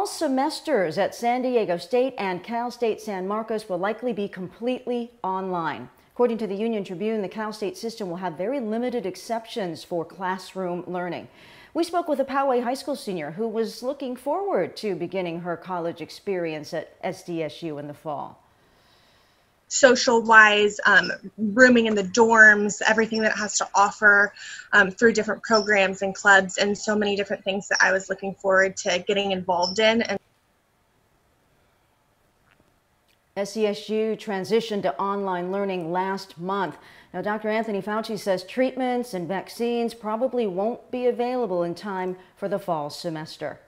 All semesters at San Diego State and Cal State San Marcos will likely be completely online. According to the Union Tribune, the Cal State system will have very limited exceptions for classroom learning. We spoke with a Poway High School senior who was looking forward to beginning her college experience at SDSU in the fall social wise, um, rooming in the dorms, everything that has to offer um, through different programs and clubs, and so many different things that I was looking forward to getting involved in. And SDSU transitioned to online learning last month. Now, Dr. Anthony Fauci says treatments and vaccines probably won't be available in time for the fall semester.